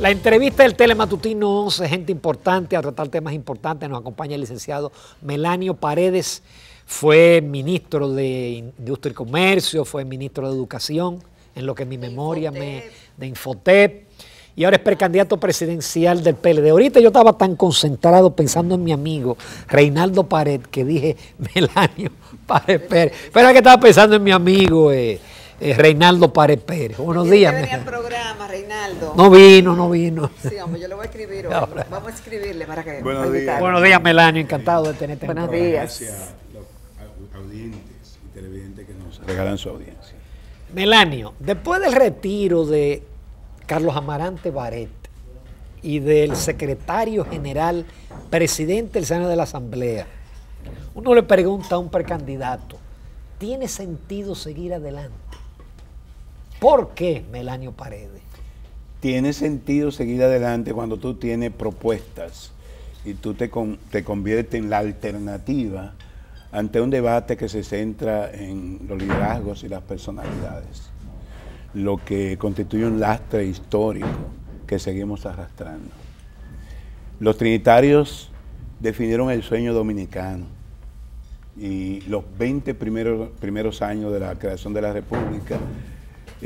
La entrevista del Telematutino 11, gente importante, a tratar temas importantes, nos acompaña el licenciado Melanio Paredes, fue ministro de Industria y Comercio, fue ministro de Educación, en lo que mi memoria me... de Infotep, y ahora es precandidato presidencial del PLD. Ahorita yo estaba tan concentrado pensando en mi amigo Reinaldo Pared que dije Melanio Pared Pérez. Pero que estaba pensando en mi amigo... Eh, eh, Reinaldo Párez Pérez. Buenos días. venía al programa, Reinaldo. No vino, no vino. Sí, hombre, yo lo voy a escribir hoy. Vamos a escribirle para que. Buenos días. Buenos días, Melanio. Encantado de tenerte Buenos días. Gracias a los audientes y televidentes que nos regalan su audiencia. Melanio, después del retiro de Carlos Amarante Baret y del secretario general, presidente del Senado de la Asamblea, uno le pregunta a un precandidato, ¿tiene sentido seguir adelante? ¿Por qué Melanio Paredes? Tiene sentido seguir adelante cuando tú tienes propuestas y tú te, te conviertes en la alternativa ante un debate que se centra en los liderazgos y las personalidades, lo que constituye un lastre histórico que seguimos arrastrando. Los trinitarios definieron el sueño dominicano y los 20 primeros, primeros años de la creación de la República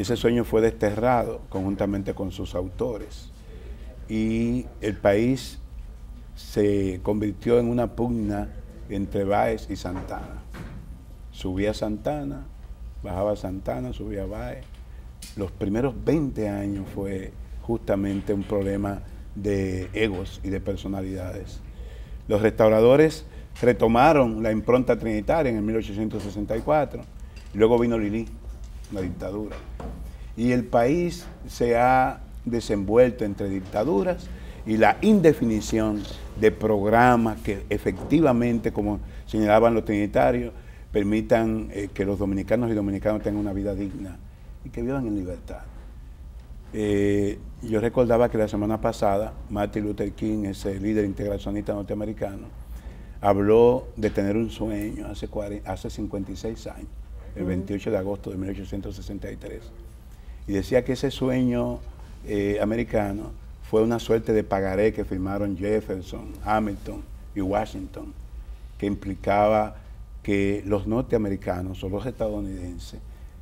ese sueño fue desterrado conjuntamente con sus autores y el país se convirtió en una pugna entre Báez y Santana. Subía Santana, bajaba Santana, subía Báez. Los primeros 20 años fue justamente un problema de egos y de personalidades. Los restauradores retomaron la impronta trinitaria en el 1864 y luego vino Lili la dictadura. Y el país se ha desenvuelto entre dictaduras y la indefinición de programas que efectivamente, como señalaban los trinitarios, permitan eh, que los dominicanos y dominicanos tengan una vida digna y que vivan en libertad. Eh, yo recordaba que la semana pasada Martin Luther King, ese líder integracionista norteamericano, habló de tener un sueño hace, hace 56 años el 28 de agosto de 1863. Y decía que ese sueño eh, americano fue una suerte de pagaré que firmaron Jefferson, Hamilton y Washington, que implicaba que los norteamericanos o los estadounidenses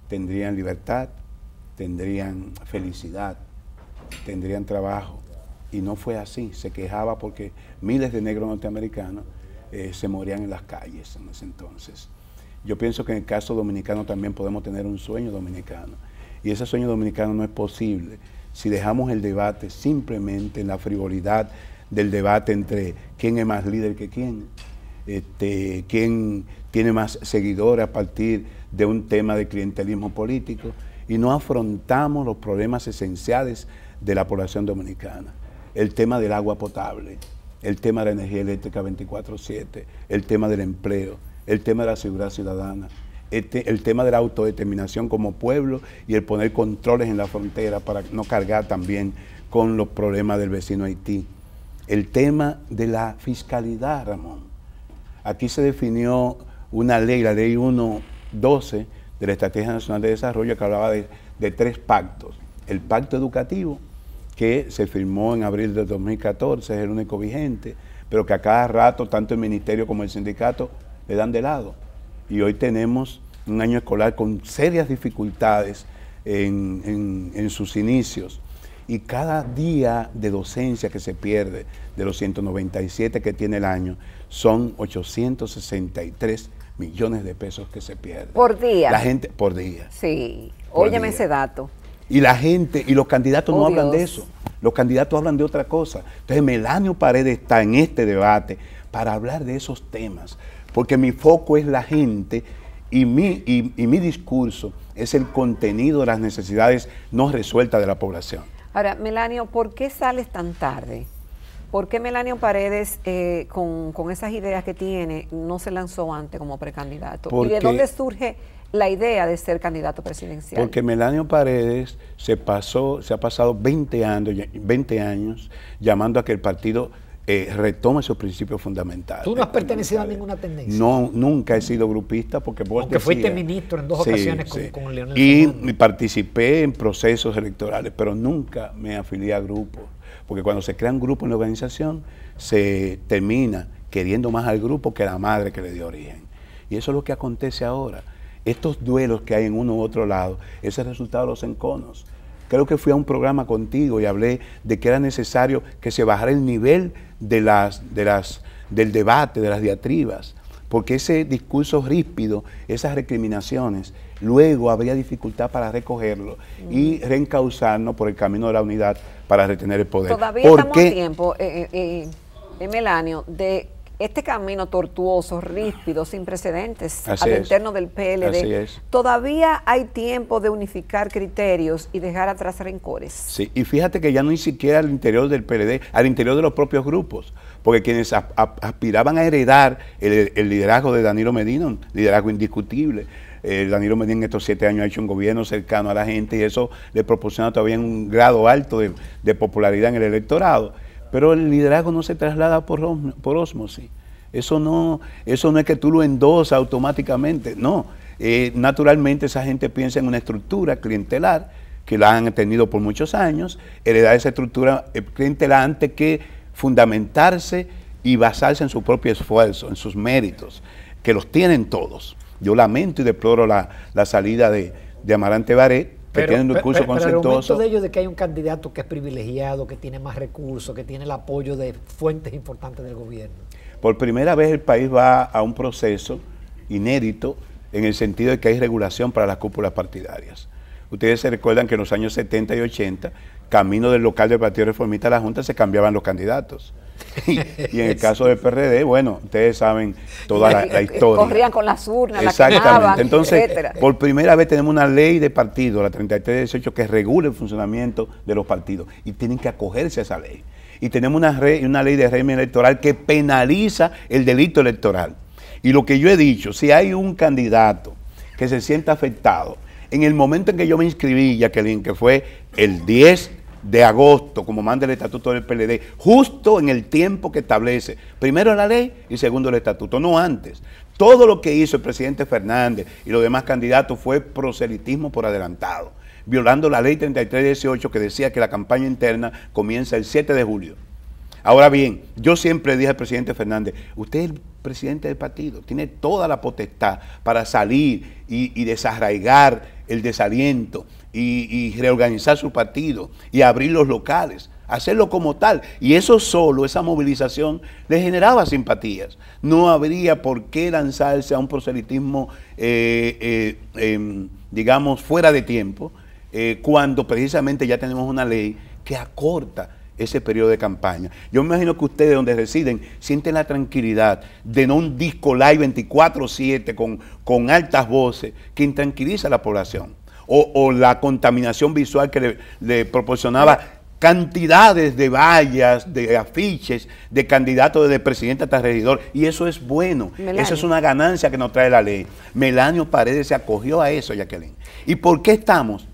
tendrían libertad, tendrían felicidad, tendrían trabajo. Y no fue así, se quejaba porque miles de negros norteamericanos eh, se morían en las calles en ese entonces. Yo pienso que en el caso dominicano también podemos tener un sueño dominicano. Y ese sueño dominicano no es posible si dejamos el debate simplemente en la frivolidad del debate entre quién es más líder que quién, este, quién tiene más seguidores a partir de un tema de clientelismo político y no afrontamos los problemas esenciales de la población dominicana. El tema del agua potable, el tema de la energía eléctrica 24/7, el tema del empleo, el tema de la seguridad ciudadana, el tema de la autodeterminación como pueblo y el poner controles en la frontera para no cargar también con los problemas del vecino Haití. El tema de la fiscalidad, Ramón. Aquí se definió una ley, la ley 1.12 de la Estrategia Nacional de Desarrollo, que hablaba de, de tres pactos. El pacto educativo, que se firmó en abril de 2014, es el único vigente, pero que a cada rato, tanto el ministerio como el sindicato, le dan de lado. Y hoy tenemos un año escolar con serias dificultades en, sus inicios. Y cada día de docencia que se pierde, de los 197 que tiene el año, son 863 millones de pesos que se pierden. Por día. La gente, por día. Sí, óyeme ese dato. Y la gente, y los candidatos no oh, hablan de eso. Los candidatos hablan de otra cosa. Entonces Melanio Paredes está en este debate para hablar de esos temas, porque mi foco es la gente y mi, y, mi discurso es el contenido de las necesidades no resueltas de la población. Ahora, Melanio, ¿por qué sales tan tarde? ¿Por qué Melanio Paredes, eh, con, esas ideas que tiene, no se lanzó antes como precandidato? ¿Y de dónde surge la idea de ser candidato presidencial? Porque Melanio Paredes se pasó, se ha pasado 20 años, 20 años llamando a que el partido eh, retoma esos principios fundamentales. ¿Tú no has pertenecido a ninguna tendencia? No, nunca he sido grupista porque vos Aunque fuiste ministro en dos ocasiones con, Leonel Y participé en procesos electorales, pero nunca me afilié a grupos. Porque cuando se crea un grupo en la organización, se termina queriendo más al grupo que a la madre que le dio origen. Y eso es lo que acontece ahora. Estos duelos que hay en uno u otro lado, ese es el resultado de los enconos. Creo que fui a un programa contigo y hablé de que era necesario que se bajara el nivel de las, de las, del debate, de las diatribas, porque ese discurso ríspido, esas recriminaciones, luego habría dificultad para recogerlo y reencauzarnos por el camino de la unidad para retener el poder. Todavía estamos a tiempo, eh, eh, eh, Melanio, de este camino tortuoso, ríspido, sin precedentes al interno del PLD, todavía hay tiempo de unificar criterios y dejar atrás rencores. Sí, y fíjate que ya no ni siquiera al interior del PLD, al interior de los propios grupos, porque quienes aspiraban a heredar el, liderazgo de Danilo Medina, un liderazgo indiscutible, eh, Danilo Medina en estos siete años ha hecho un gobierno cercano a la gente y eso le proporciona todavía un grado alto de popularidad en el electorado. Pero el liderazgo no se traslada por, osmosis. Eso no, eso no es que tú lo endosas automáticamente, no. Eh, naturalmente esa gente piensa en una estructura clientelar que la han tenido por muchos años, heredar esa estructura eh, clientelar antes que fundamentarse y basarse en su propio esfuerzo, en sus méritos, que los tienen todos. Yo lamento y deploro la, salida de, de Amarante Baré, que tienen un discurso pero, pero, conceptuoso. de ellos de que hay un candidato que es privilegiado, que tiene más recursos, que tiene el apoyo de fuentes importantes del gobierno. Por primera vez el país va a un proceso inédito en el sentido de que hay regulación para las cúpulas partidarias. Ustedes se recuerdan que en los años 70 y 80, camino del local del Partido Reformista a la Junta, se cambiaban los candidatos. Y, en el caso del PRD, bueno, ustedes saben toda la, historia. Corrían con las urnas, Exactamente. Entonces, por primera vez tenemos una ley de partido, la 3318, que regula el funcionamiento de los partidos y tienen que acogerse a esa ley. Y tenemos una, una ley de régimen electoral que penaliza el delito electoral. Y lo que yo he dicho, si hay un candidato que se sienta afectado, en el momento en que yo me inscribí, Jacqueline, que fue el 10 de agosto, como manda el estatuto del PLD, justo en el tiempo que establece, primero la ley y segundo el estatuto, no antes. Todo lo que hizo el presidente Fernández y los demás candidatos fue proselitismo por adelantado, violando la ley 3318 que decía que la campaña interna comienza el 7 de julio. Ahora bien, yo siempre dije al presidente Fernández, usted es el presidente del partido, tiene toda la potestad para salir y, desarraigar el desaliento y, reorganizar su partido y abrir los locales, hacerlo como tal. Y eso solo, esa movilización, le generaba simpatías. No habría por qué lanzarse a un proselitismo, eh, eh, em, digamos, fuera de tiempo, eh, cuando precisamente ya tenemos una ley que acorta ese periodo de campaña. Yo me imagino que ustedes donde residen sienten la tranquilidad de no un disco live 24/7 con, con altas voces que intranquiliza a la población o, la contaminación visual que le, proporcionaba cantidades de vallas, de afiches, de candidatos de presidente hasta regidor. Y eso es bueno. Eso es una ganancia que nos trae la ley. Melanio Paredes se acogió a eso, Jacqueline. ¿Y por qué estamos?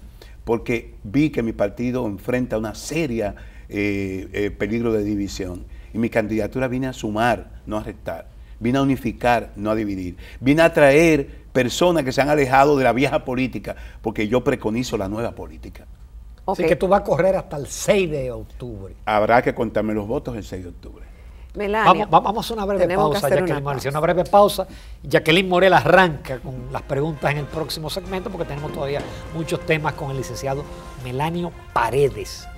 Porque vi que mi partido enfrenta una seria eh, eh, peligro de división. Y mi candidatura vine a sumar, no a restar. Vine a unificar, no a dividir. Vine a traer personas que se han alejado de la vieja política, porque yo preconizo la nueva política. Así que tú vas a correr hasta el 6 de octubre. Habrá que contarme los votos el 6 de octubre. vamos, vamos, a una breve pausa, Jacqueline Morel. Una breve pausa. Jacqueline Morel arranca con las preguntas en el próximo segmento porque tenemos todavía muchos temas con el licenciado Melanio Paredes.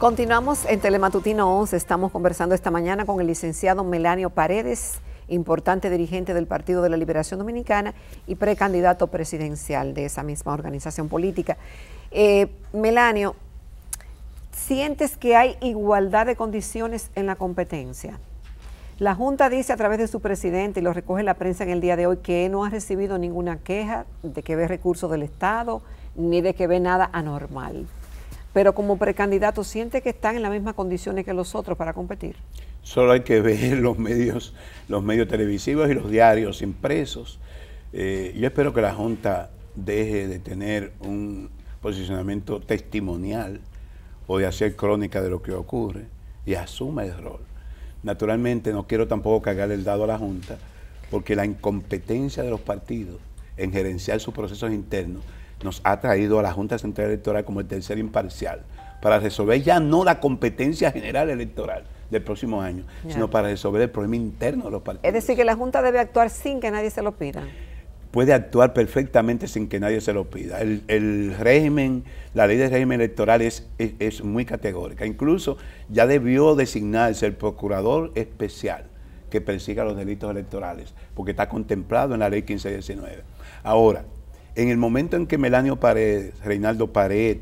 Continuamos en Telematutino 11. Estamos conversando esta mañana con el licenciado Melanio Paredes importante dirigente del Partido de la Liberación Dominicana y precandidato presidencial de esa misma organización política. Eh, Melanio, ¿sientes que hay igualdad de condiciones en la competencia? La Junta dice a través de su presidente, y lo recoge la prensa en el día de hoy, que no ha recibido ninguna queja de que ve recursos del Estado, ni de que ve nada anormal. Pero como precandidato, ¿siente que están en las mismas condiciones que los otros para competir? Solo hay que ver los medios, los medios televisivos y los diarios impresos. Eh, yo espero que la Junta deje de tener un posicionamiento testimonial o de hacer crónica de lo que ocurre. y asuma el rol. Naturalmente no quiero tampoco cargar el dado a la Junta, porque la incompetencia de los partidos en gerenciar sus procesos internos nos ha traído a la Junta Central Electoral como el tercer imparcial, para resolver ya no la competencia general electoral del próximo año, sino para resolver el problema interno de los partidos. Es decir, que la Junta debe actuar sin que nadie se lo pida. Puede actuar perfectamente sin que nadie se lo pida. El, régimen, la ley de régimen electoral es, es, muy categórica. Incluso ya debió designarse el procurador especial que persiga los delitos electorales, porque está contemplado en la ley 1519. Ahora, en el momento en que Melanio Paredes, Reinaldo Pared,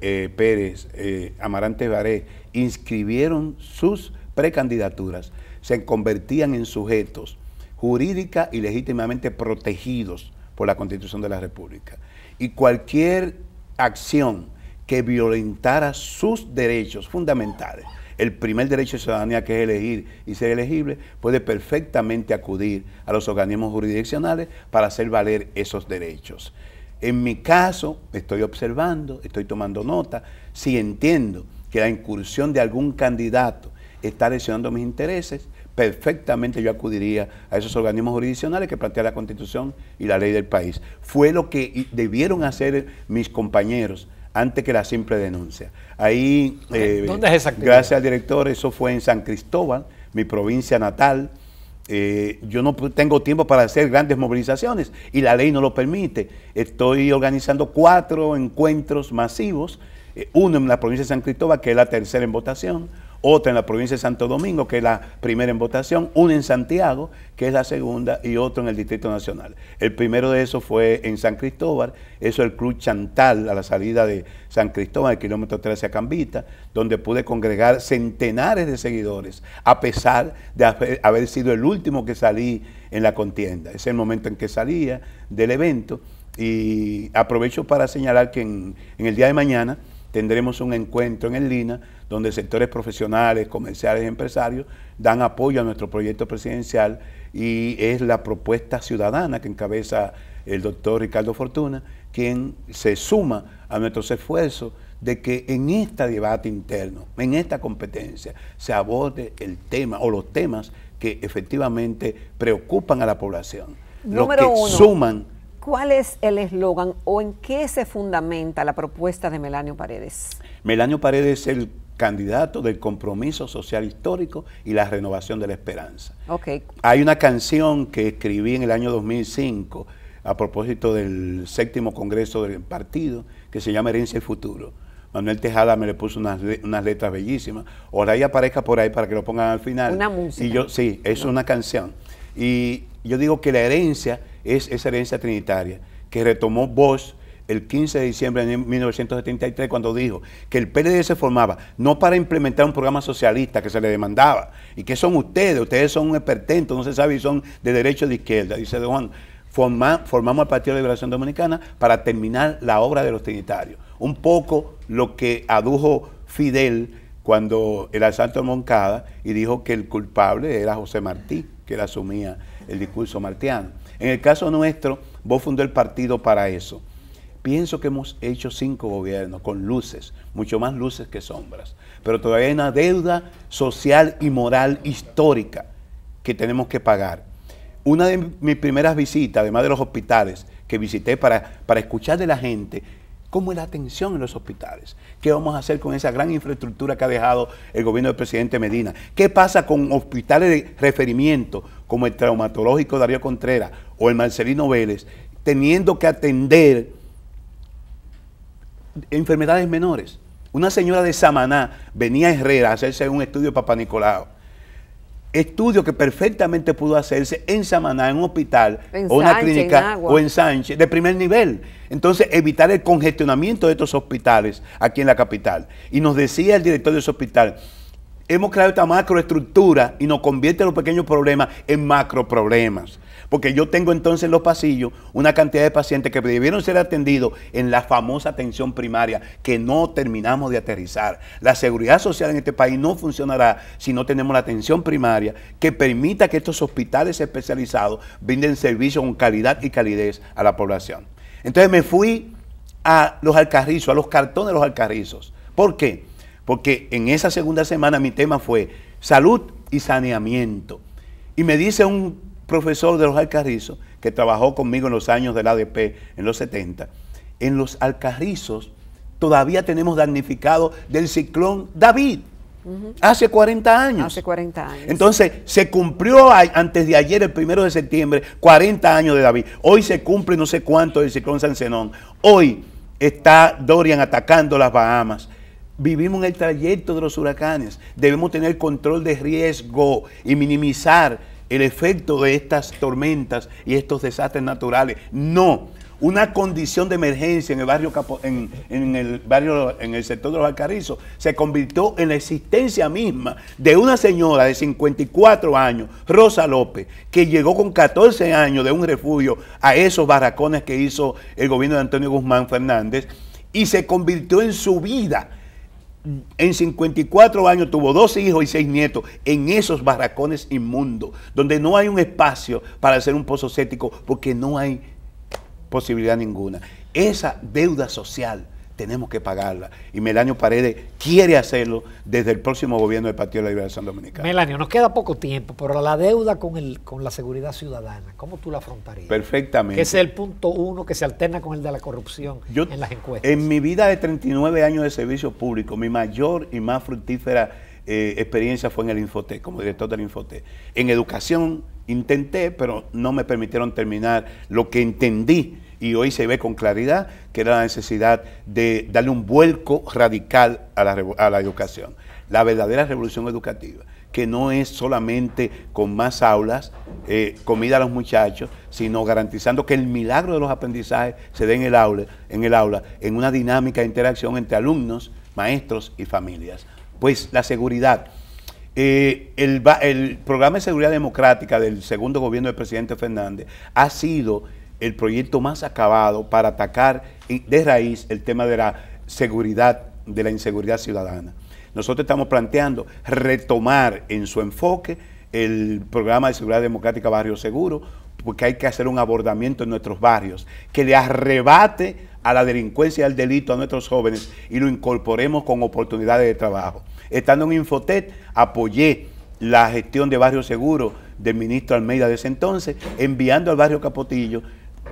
eh, Pérez, eh, Amarante Baré inscribieron sus precandidaturas, se convertían en sujetos jurídica y legítimamente protegidos por la Constitución de la República. Y cualquier acción que violentara sus derechos fundamentales, el primer derecho de ciudadanía que es elegir y ser elegible, puede perfectamente acudir a los organismos jurisdiccionales para hacer valer esos derechos. En mi caso, estoy observando, estoy tomando nota, si entiendo que la incursión de algún candidato está lesionando mis intereses, perfectamente yo acudiría a esos organismos jurisdiccionales que plantea la Constitución y la ley del país. Fue lo que debieron hacer mis compañeros antes que la simple denuncia. Ahí, eh, ¿Dónde es esa gracias al director, eso fue en San Cristóbal, mi provincia natal. Eh, yo no tengo tiempo para hacer grandes movilizaciones y la ley no lo permite. Estoy organizando cuatro encuentros masivos, eh, uno en la provincia de San Cristóbal, que es la tercera en votación, otra en la provincia de Santo Domingo, que es la primera en votación, una en Santiago, que es la segunda, y otro en el Distrito Nacional. El primero de esos fue en San Cristóbal, eso es el Club Chantal, a la salida de San Cristóbal, el kilómetro 13 a Cambita, donde pude congregar centenares de seguidores, a pesar de haber sido el último que salí en la contienda. Es el momento en que salía del evento, y aprovecho para señalar que en, en el día de mañana, tendremos un encuentro en el Lina donde sectores profesionales, comerciales y empresarios dan apoyo a nuestro proyecto presidencial y es la propuesta ciudadana que encabeza el doctor Ricardo Fortuna, quien se suma a nuestros esfuerzos de que en este debate interno, en esta competencia, se aborde el tema o los temas que efectivamente preocupan a la población. Número los que suman ¿Cuál es el eslogan o en qué se fundamenta la propuesta de Melanio Paredes? Melanio Paredes es el candidato del compromiso social histórico y la renovación de la esperanza. Okay. Hay una canción que escribí en el año 2005 a propósito del séptimo congreso del partido que se llama Herencia y Futuro. Manuel Tejada me le puso unas, letras bellísimas. Ahora ya aparezca por ahí para que lo pongan al final. Una música. Y yo, sí, es una canción. Y yo digo que la herencia es esa herencia trinitaria que retomó Bosch el 15 de diciembre de 1973 cuando dijo que el PLD se formaba no para implementar un programa socialista que se le demandaba y que son ustedes, ustedes son un expertento, no se sabe si son de derecha o de izquierda, dice de Juan, formamos el Partido de Liberación Dominicana para terminar la obra de los trinitarios. Un poco lo que adujo Fidel cuando el asalto a Moncada y dijo que el culpable era José Martí, que él asumía el discurso martiano. En el caso nuestro, vos fundó el partido para eso. Pienso que hemos hecho cinco gobiernos con luces, mucho más luces que sombras, pero todavía hay una deuda social y moral histórica que tenemos que pagar. Una de mis primeras visitas, además de los hospitales, que visité para, para escuchar de la gente, cómo es la atención en los hospitales. ¿Qué vamos a hacer con esa gran infraestructura que ha dejado el gobierno del presidente Medina? ¿Qué pasa con hospitales de referimiento como el traumatológico Darío Contreras o el Marcelino Vélez, teniendo que atender enfermedades menores? Una señora de Samaná venía a Herrera a hacerse un estudio de Papá Nicolau estudio que perfectamente pudo hacerse en Samaná, en un hospital, o una clínica, o en Sánchez, de primer nivel. Entonces, evitar el congestionamiento de estos hospitales aquí en la capital. Y nos decía el director de ese hospital, hemos creado esta macroestructura y nos convierte los pequeños problemas en macro problemas. Porque yo tengo entonces en los pasillos una cantidad de pacientes que debieron ser atendidos en la famosa atención primaria que no terminamos de aterrizar. La seguridad social en este país no funcionará si no tenemos la atención primaria que permita que estos hospitales especializados brinden servicios con calidad y calidez a la población. Entonces me fui a los alcarrizos, a los cartones de los alcarrizos. ¿Por qué? porque en esa segunda semana mi tema fue salud y saneamiento. Y me dice un profesor de los Alcarrizos, que trabajó conmigo en los años del ADP, en los 70, en los Alcarrizos todavía tenemos damnificado del ciclón David. Hace 40 años. Hace 40 años. Entonces, se cumplió antes de ayer, el primero de septiembre, 40 años de David. Hoy se cumple no sé cuánto del ciclón San Zenón. Hoy está Dorian atacando las Bahamas. Vivimos en el trayecto de los huracanes. Debemos tener control de riesgo y minimizar el efecto de estas tormentas y estos desastres naturales. No, una condición de emergencia en el barrio en, el barrio en el sector de los Alcarrizos se convirtió en la existencia misma de una señora de 54 años, Rosa López, que llegó con 14 años de un refugio a esos barracones que hizo el gobierno de Antonio Guzmán Fernández y se convirtió en su vida en 54 años tuvo dos hijos y seis nietos en esos barracones inmundos, donde no hay un espacio para hacer un pozo cético porque no hay posibilidad ninguna. Esa deuda social tenemos que pagarla. Y Melanio Paredes quiere hacerlo desde el próximo gobierno del Partido de la Liberación Dominicana. Melanio, nos queda poco tiempo, pero la deuda con, el, con la seguridad ciudadana, ¿cómo tú la afrontarías? Perfectamente. Que es el punto uno que se alterna con el de la corrupción en las encuestas. En mi vida de 39 años de servicio público, mi mayor y más fructífera eh, experiencia fue en el Infotec, como director del Infotec. En educación intenté, pero no me permitieron terminar lo que entendí y hoy se ve con claridad que era la necesidad de darle un vuelco radical a la, educación. La verdadera revolución educativa, que no es solamente con más aulas, eh, comida a los muchachos, sino garantizando que el milagro de los aprendizajes se dé en el aula, en, el aula, en una dinámica de interacción entre alumnos, maestros y familias. Pues la seguridad. Eh, el, el programa de seguridad democrática del segundo gobierno del presidente Fernández ha sido el proyecto más acabado para atacar de raíz el tema de la seguridad, de la inseguridad ciudadana. Nosotros estamos planteando retomar en su enfoque el programa de seguridad democrática Barrio Seguro, porque hay que hacer un abordamiento en nuestros barrios que le arrebate a la delincuencia y al delito a nuestros jóvenes y lo incorporemos con oportunidades de trabajo. Estando en Infotet, apoyé la gestión de Barrio Seguro del ministro Almeida de ese entonces, enviando al barrio Capotillo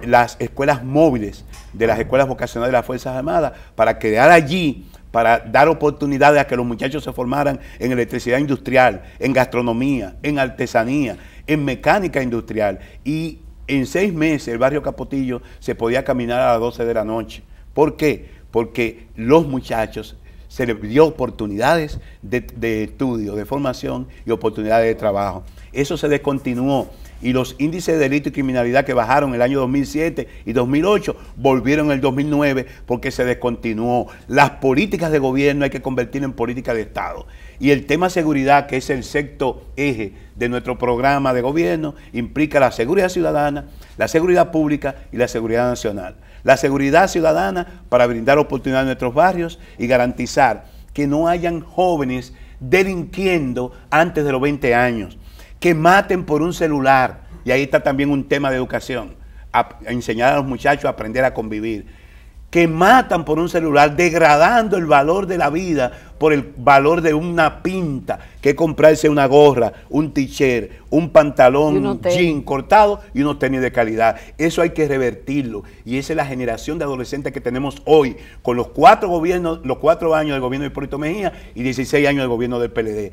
las escuelas móviles de las escuelas vocacionales de las Fuerzas Armadas para quedar allí, para dar oportunidades a que los muchachos se formaran en electricidad industrial, en gastronomía, en artesanía, en mecánica industrial. Y en seis meses el barrio Capotillo se podía caminar a las 12 de la noche. ¿Por qué? Porque los muchachos se les dio oportunidades de, estudio, de formación y oportunidades de trabajo. Eso se descontinuó y los índices de delito y criminalidad que bajaron en el año 2007 y 2008 volvieron en el 2009 porque se descontinuó. Las políticas de gobierno hay que convertir en políticas de Estado. Y el tema seguridad, que es el sexto eje de nuestro programa de gobierno, implica la seguridad ciudadana, la seguridad pública y la seguridad nacional. La seguridad ciudadana para brindar oportunidades en nuestros barrios y garantizar que no hayan jóvenes delinquiendo antes de los 20 años que maten por un celular. Y ahí está también un tema de educación, enseñar a los muchachos a aprender a convivir. Que matan por un celular, degradando el valor de la vida por el valor de una pinta, que comprarse una gorra, un t-shirt, un pantalón jean cortado y unos tenis de calidad. Eso hay que revertirlo. Y esa es la generación de adolescentes que tenemos hoy, con los cuatro gobiernos, los cuatro años del gobierno de Hipólito Mejía y 16 años del gobierno del PLD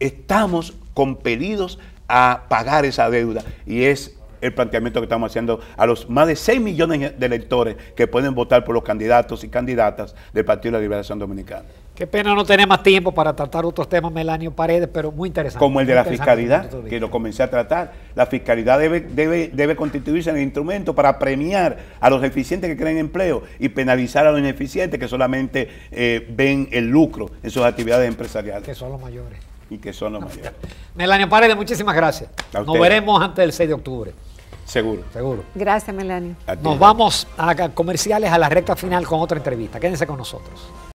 estamos compelidos a pagar esa deuda y es el planteamiento que estamos haciendo a los más de 6 millones de electores que pueden votar por los candidatos y candidatas del Partido de la Liberación Dominicana. Qué pena no tener más tiempo para tratar otros temas, Melanio Paredes, pero muy interesante. Como el de la fiscalidad, que lo comencé a tratar. La fiscalidad debe, debe, debe constituirse en el instrumento para premiar a los eficientes que creen empleo y penalizar a los ineficientes que solamente eh, ven el lucro en sus actividades empresariales. Que son los mayores y que son los mayores. Melanio Paredes, muchísimas gracias. Nos veremos antes del 6 de octubre. Seguro. Seguro. Gracias, Melanio. Nos vamos a comerciales a la recta final con otra entrevista. Quédense con nosotros.